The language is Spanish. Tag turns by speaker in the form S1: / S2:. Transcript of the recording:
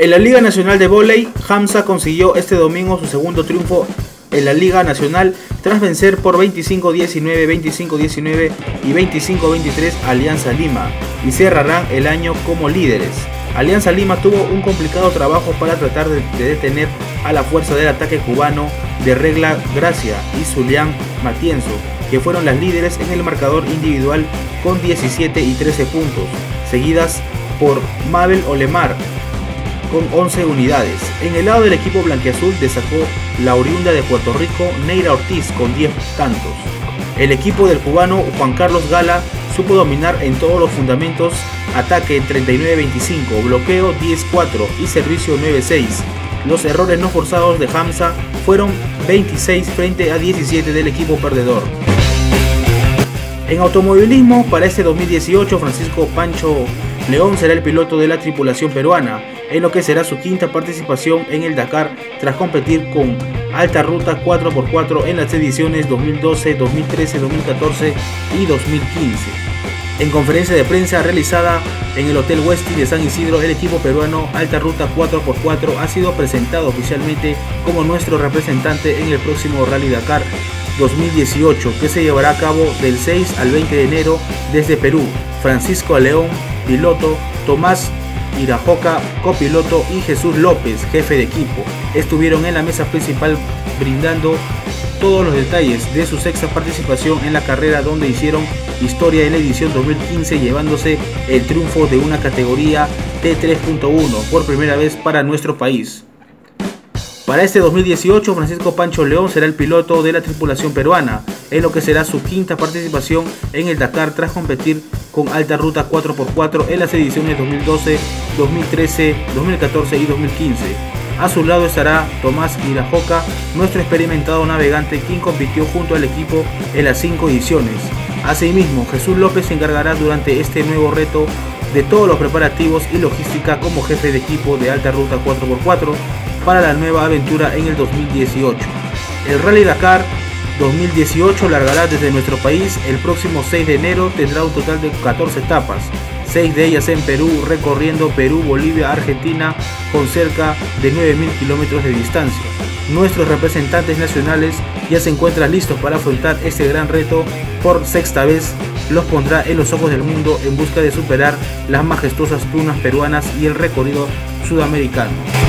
S1: En la Liga Nacional de Voley, Hamza consiguió este domingo su segundo triunfo en la Liga Nacional tras vencer por 25-19, 25-19 y 25-23 Alianza Lima y cerrarán el año como líderes. Alianza Lima tuvo un complicado trabajo para tratar de, detener a la fuerza del ataque cubano de Regla Gracia y Zulián Matienzo, que fueron las líderes en el marcador individual con 17 y 13 puntos, seguidas por Mabel Olemar, con 11 unidades. En el lado del equipo blanqueazul destacó la oriunda de Puerto Rico, Neira Ortiz, con 10 tantos. El equipo del cubano Juan Carlos Gala supo dominar en todos los fundamentos, ataque 39-25, bloqueo 10-4 y servicio 9-6. Los errores no forzados de Hamza fueron 26 frente a 17 del equipo perdedor. En automovilismo, para este 2018, Francisco Pancho León será el piloto de la tripulación peruana, en lo que será su quinta participación en el Dakar tras competir con Alta Ruta 4x4 en las ediciones 2012, 2013, 2014 y 2015. En conferencia de prensa realizada en el Hotel Westin de San Isidro, el equipo peruano Alta Ruta 4x4 ha sido presentado oficialmente como nuestro representante en el próximo Rally Dakar 2018 que se llevará a cabo del 6 al 20 de enero desde Perú. Francisco León, piloto, Tomás Irajoca, copiloto y Jesús López, jefe de equipo, estuvieron en la mesa principal brindando todos los detalles de su sexta participación en la carrera donde hicieron historia en la edición 2015 llevándose el triunfo de una categoría T3.1 por primera vez para nuestro país. Para este 2018, Francisco Pancho León será el piloto de la tripulación peruana, en lo que será su quinta participación en el Dakar tras competir con Alta Ruta 4x4 en las ediciones 2012, 2013, 2014 y 2015. A su lado estará Tomás Irajoca, nuestro experimentado navegante quien compitió junto al equipo en las cinco ediciones. Asimismo, Jesús López se encargará durante este nuevo reto de todos los preparativos y logística como jefe de equipo de Alta Ruta 4x4 para la nueva aventura en el 2018. El Rally Dakar 2018 largará desde nuestro país el próximo 6 de enero, tendrá un total de 14 etapas, 6 de ellas en Perú, recorriendo Perú, Bolivia, Argentina con cerca de 9.000 kilómetros de distancia. Nuestros representantes nacionales ya se encuentran listos para afrontar este gran reto por sexta vez los pondrá en los ojos del mundo en busca de superar las majestuosas tunas peruanas y el recorrido sudamericano.